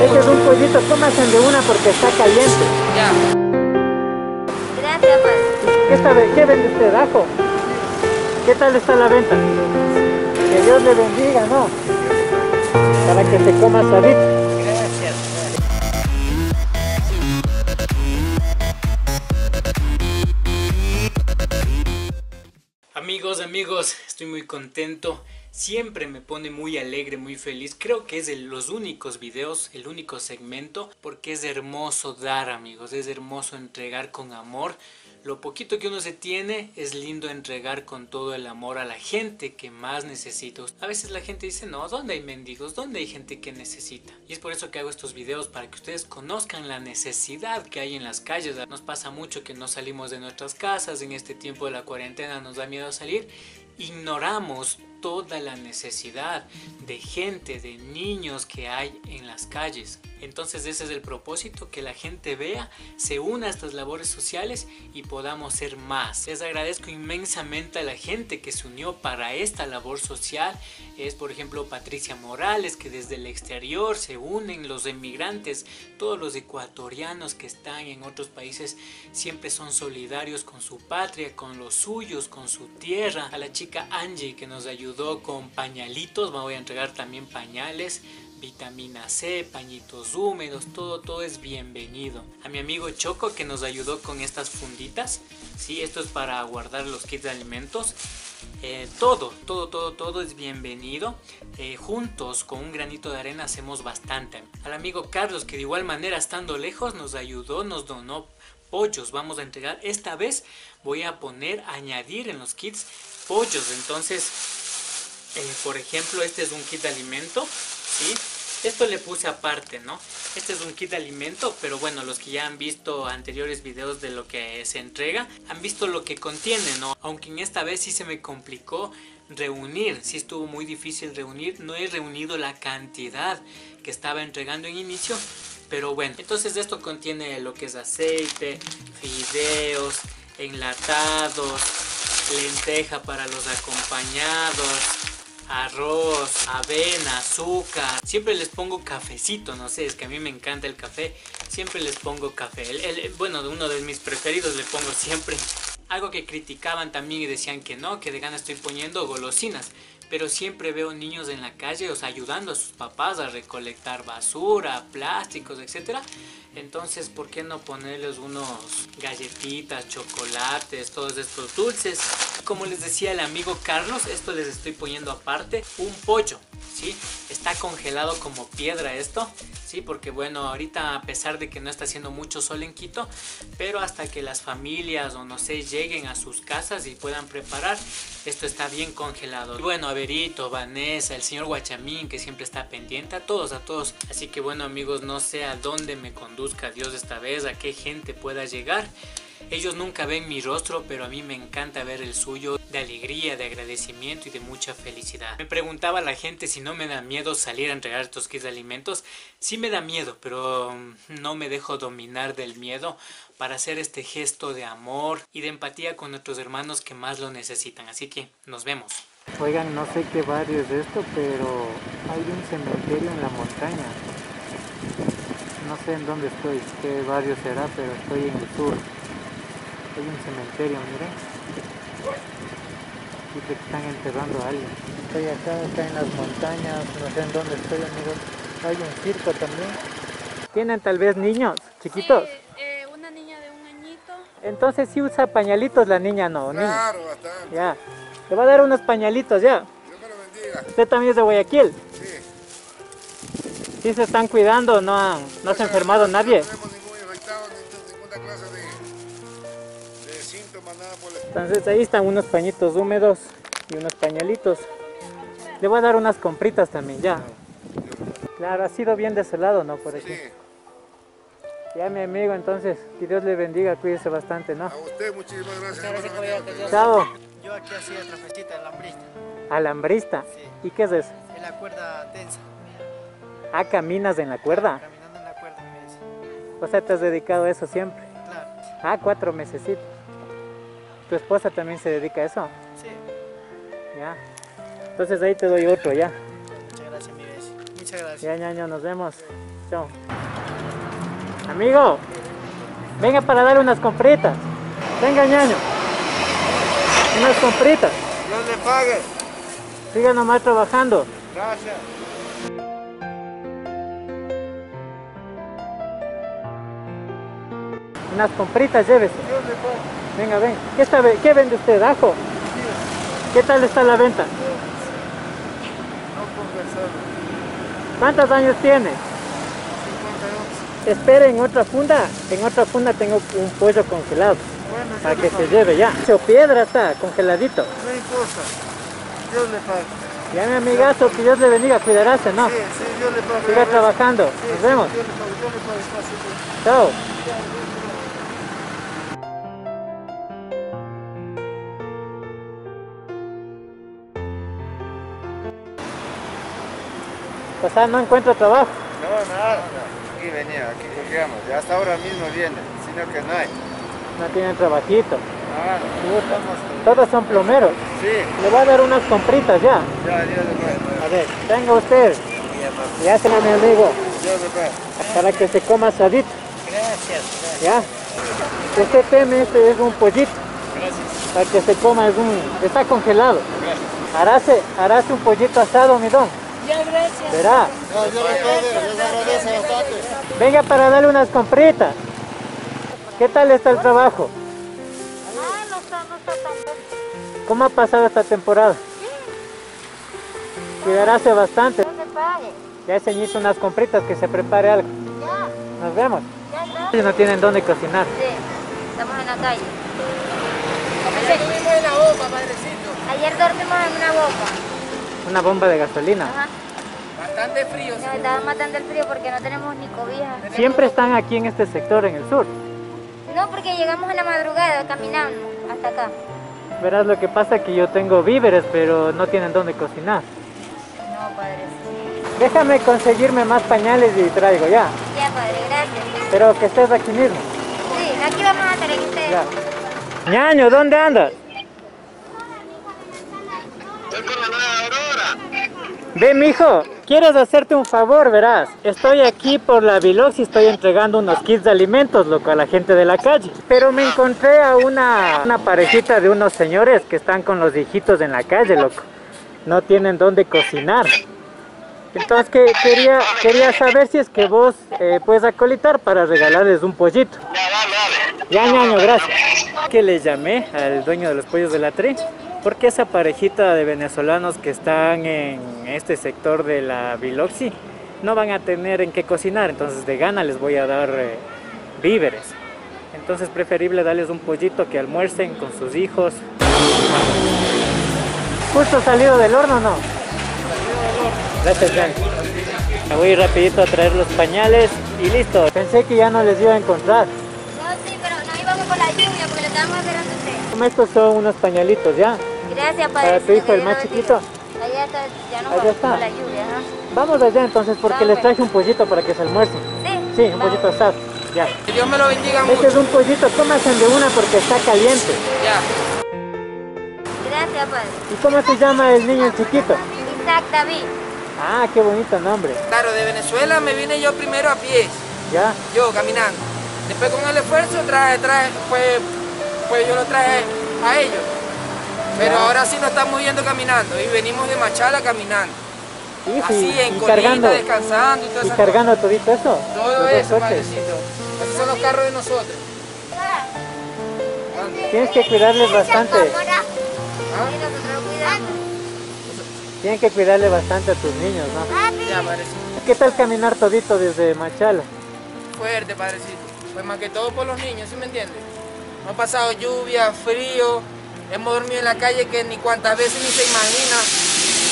Este es un pollito, cómasen de una porque está caliente. Ya. Gracias, pues. ¿Qué, ¿Qué vende usted, ajo? ¿Qué tal está la venta? Que Dios le bendiga, ¿no? Para que se coma. Amigos, amigos, estoy muy contento. Siempre me pone muy alegre, muy feliz. Creo que es de los únicos videos, el único segmento, porque es hermoso dar, amigos. Es hermoso entregar con amor. Lo poquito que uno se tiene es lindo entregar con todo el amor a la gente que más necesita. A veces la gente dice, no, ¿dónde hay mendigos? ¿Dónde hay gente que necesita? Y es por eso que hago estos videos, para que ustedes conozcan la necesidad que hay en las calles. Nos pasa mucho que no salimos de nuestras casas, en este tiempo de la cuarentena nos da miedo salir. Ignoramos toda la necesidad de gente, de niños que hay en las calles. Entonces ese es el propósito, que la gente vea, se una a estas labores sociales y podamos ser más. Les agradezco inmensamente a la gente que se unió para esta labor social. Es por ejemplo Patricia Morales, que desde el exterior se unen, los emigrantes, todos los ecuatorianos que están en otros países siempre son solidarios con su patria, con los suyos, con su tierra. A la chica Angie que nos ayudó con pañalitos, me voy a entregar también pañales vitamina C, pañitos húmedos, todo, todo es bienvenido. A mi amigo Choco que nos ayudó con estas funditas, sí, esto es para guardar los kits de alimentos. Eh, todo, todo, todo, todo es bienvenido. Eh, juntos con un granito de arena hacemos bastante. Al amigo Carlos que de igual manera estando lejos nos ayudó, nos donó pollos. Vamos a entregar, esta vez voy a poner, añadir en los kits pollos. Entonces, eh, por ejemplo, este es un kit de alimento, ¿sí? Esto le puse aparte, ¿no? Este es un kit de alimento, pero bueno, los que ya han visto anteriores videos de lo que se entrega, han visto lo que contiene, ¿no? Aunque en esta vez sí se me complicó reunir, sí estuvo muy difícil reunir, no he reunido la cantidad que estaba entregando en inicio, pero bueno, entonces esto contiene lo que es aceite, fideos, enlatados, lenteja para los acompañados, arroz, avena, azúcar. Siempre les pongo cafecito, no sé, es que a mí me encanta el café. Siempre les pongo café. El, bueno, uno de mis preferidos le pongo siempre. Algo que criticaban también y decían que no, que de gana estoy poniendo golosinas. Pero siempre veo niños en la calle, o ayudando a sus papás a recolectar basura, plásticos, etcétera entonces, ¿por qué no ponerles unos galletitas, chocolates, todos estos dulces? Como les decía el amigo Carlos, esto les estoy poniendo aparte, un pollo, ¿sí? Está congelado como piedra esto, ¿sí? Porque bueno, ahorita a pesar de que no está haciendo mucho sol en Quito, pero hasta que las familias o no sé, lleguen a sus casas y puedan preparar, esto está bien congelado. Y bueno, Averito, Vanessa, el señor Guachamín que siempre está pendiente, a todos, a todos. Así que bueno amigos, no sé a dónde me conduzca Dios esta vez, a qué gente pueda llegar. Ellos nunca ven mi rostro, pero a mí me encanta ver el suyo de alegría, de agradecimiento y de mucha felicidad. Me preguntaba la gente si no me da miedo salir a entregar estos kits de alimentos. Sí me da miedo, pero mm, no me dejo dominar del miedo para hacer este gesto de amor y de empatía con nuestros hermanos que más lo necesitan. Así que nos vemos. Oigan, no sé qué barrio es esto, pero hay un cementerio en la montaña. No sé en dónde estoy, qué barrio será, pero estoy en el sur. Hay un cementerio, miren. Dice que están enterrando a alguien. Estoy acá, está en las montañas, no sé en dónde estoy, amigos. Hay un circo también. ¿Tienen tal vez niños chiquitos? Sí, eh, una niña de un añito. Entonces sí usa pañalitos la niña, ¿no? Niño. Claro, bastante. Ya. Le va a dar unos pañalitos ya. Dios me lo bendiga. Usted también es de Guayaquil. Sí. Sí se están cuidando, no, han- no se ha enfermado nadie. No Entonces ahí están unos pañitos húmedos y unos pañalitos. Le voy a dar unas compritas también, ya. Claro, ha sido bien de ese lado, ¿no? Por aquí. Sí. Ya mi amigo, entonces, que Dios le bendiga, cuídese bastante, ¿no? A usted, muchísimas gracias. Chao. Yo aquí hacía trapecita en la brista, Alambrista. Sí. ¿Y qué es eso? en la cuerda tensa, Ah, caminas en la cuerda. caminando en la cuerda, me dice. O sea, te has dedicado a eso siempre. Claro, Ah, cuatro mesecitos. ¿Tu esposa también se dedica a eso? sí. Ya. Entonces ahí te doy otro, ya. Muchas gracias, mi vez. Muchas gracias. Ya, ñaño, nos vemos. Chao. Amigo, venga para darle unas compritas. Venga, ñaño. Unas compritas. Dios le pague. Siga nomás trabajando. Gracias. Unas compritas, llévese. Dios le pague. Venga, ven. ¿Qué, está, ¿Qué vende usted? ¿Ajo? ¿Qué tal está la venta? ¿Cuántos años tiene? 58. Espere en otra funda. En otra funda tengo un pollo congelado. Bueno, Para que se lleve ya. Hecho piedra está, congeladito. No importa. Dios le pague. Ya mi amigazo, que Dios le bendiga, cuidarse, ¿no? Sí, sí, Dios le pague. Siga trabajando. Sí, Nos sí, vemos. Dios le pague, Dios le pague. Pase, pues. Pasar, no encuentro trabajo. No, nada. Aquí venía, aquí cogíamos. Y hasta ahora mismo viene, sino que no hay. No tienen trabajito. Con- Todos son plomeros. Sí, Le voy a dar unas compritas ya. ya, Dios le. A ver, tenga usted. Y a mi amigo para que se coma asadito. Gracias. ¿Ya? Usted teme, este es un pollito. Gracias. Para que se coma, es un, está congelado. Haráse, haráse un pollito asado, mi don. Ya, gracias. Verá. No, pague, les agradece bastante. Venga para darle unas compritas. ¿Qué tal está el trabajo? Ah, no está, no está tan bien. ¿Cómo ha pasado esta temporada? Cuidaráse bastante. No se pague. Ya ceñito unas compritas que se prepare algo. Ya, Nos vemos. ya. Ellos no tienen dónde cocinar. Sí, estamos en la calle. Ayer dormimos en la bomba, padrecito. Ayer dormimos en una bomba. Una bomba de gasolina. Ajá. Bastante frío. Nos estaba matando el frío porque no tenemos ni cobija. Siempre están aquí en este sector, en el sur. No, porque llegamos en la madrugada caminando hasta acá. Verás lo que pasa que yo tengo víveres, pero no tienen dónde cocinar. No, padre. Déjame conseguirme más pañales y traigo ya. Ya, padre, gracias. Pero que estés aquí mismo. Sí, aquí vamos a estar en este. Ya. Ñaño, ¿dónde andas? Estoy con la nueva Aurora. Ve, mijo, quieres hacerte un favor, verás. Estoy aquí por la Vilox y estoy entregando unos kits de alimentos, loco, a la gente de la calle. Pero me encontré a una, una parejita de unos señores que están con los hijitos en la calle, loco. No tienen dónde cocinar. Entonces que, quería, quería saber si es que vos eh, puedes acolitar para regalarles un pollito. Ya, ñaño, gracias. Que le llamé al dueño de los pollos de la tri, porque esa parejita de venezolanos que están en este sector de la Biloxi no van a tener en qué cocinar, entonces de gana les voy a dar eh, víveres. Entonces preferible darles un pollito que almuercen con sus hijos. Justo salido del horno, ¿no? Gracias. Me voy rapidito a traer los pañales y listo. Pensé que ya no les iba a encontrar. No, sí, pero no íbamos por la lluvia porque le estábamos esperando a usted. Como Estos son unos pañalitos, ¿ya? Gracias, padre. Para tu hijo, el más chiquito. Allá está, ya no Allá está. la lluvia, ajá. Vamos allá entonces porque les traje un pollito para que se almuercen. Sí. Sí, un vamos. pollito asado. Ya. Que Dios me lo bendiga Este mucho. es un pollito, cómasen de una porque está caliente. Ya. Gracias, padre. ¿Y cómo se llama el niño el chiquito? Isaac David. Ah, qué bonito nombre. Claro, de Venezuela me vine yo primero a pie, Ya. yo caminando. Después con el esfuerzo traje, traje, pues, pues yo lo traje a ellos. Pero ahora sí nos estamos yendo caminando y venimos de Machala caminando. Sí, Así sí, en y colita, cargando, descansando y todo eso. cargando todito eso. Todo eso, coches. padrecito. Esos son los carros de nosotros. Tienes que cuidarles bastante. ¿Ah? Tienes que cuidarle bastante a tus niños, ¿no? Ya, padrecito. ¿Qué tal caminar todito desde Machala? Fuerte, padrecito. Pues más que todo por los niños, ¿sí me entiendes? Hemos pasado lluvia, frío, hemos dormido en la calle que ni cuantas veces ni se imagina.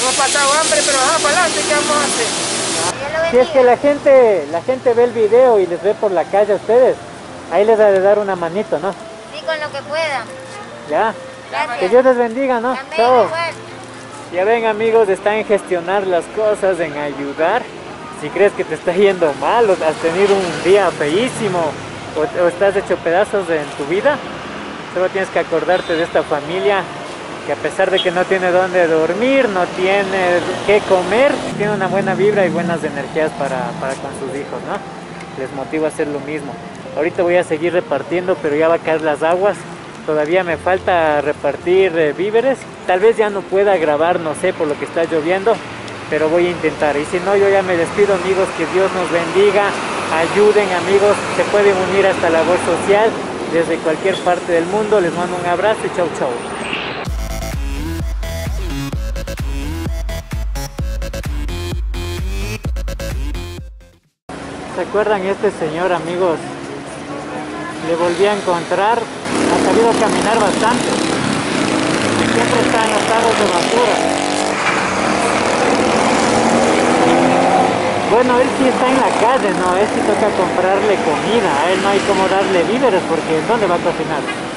Hemos pasado hambre, pero ajá, para adelante, ¿qué vamos a hacer? Si es que la gente, la gente ve el video y les ve por la calle a ustedes, ahí les ha de dar una manito, ¿no? Sí, con lo que puedan. Ya. Gracias. Que Dios les bendiga, ¿no? Amén, Chao. igual. Ya ven amigos, está en gestionar las cosas, en ayudar. Si crees que te está yendo mal o has tenido un día feísimo o, o estás hecho pedazos en tu vida, solo tienes que acordarte de esta familia que a pesar de que no tiene dónde dormir, no tiene qué comer, tiene una buena vibra y buenas energías para, con sus hijos, ¿no? Les motiva a hacer lo mismo. Ahorita voy a seguir repartiendo, pero ya va a caer las aguas. Todavía me falta repartir eh, víveres. Tal vez ya no pueda grabar, no sé, por lo que está lloviendo, pero voy a intentar. Y si no, yo ya me despido, amigos. Que Dios nos bendiga. Ayuden, amigos. Se pueden unir a esta labor social desde cualquier parte del mundo. Les mando un abrazo y chau, chau. ¿Se acuerdan este señor, amigos? Le volví a encontrar. Ha sabido caminar bastante. Siempre está en los de basura. Bueno, él sí está en la calle, ¿no? Él sí toca comprarle comida. A él no hay como darle víveres porque ¿dónde va a cocinar?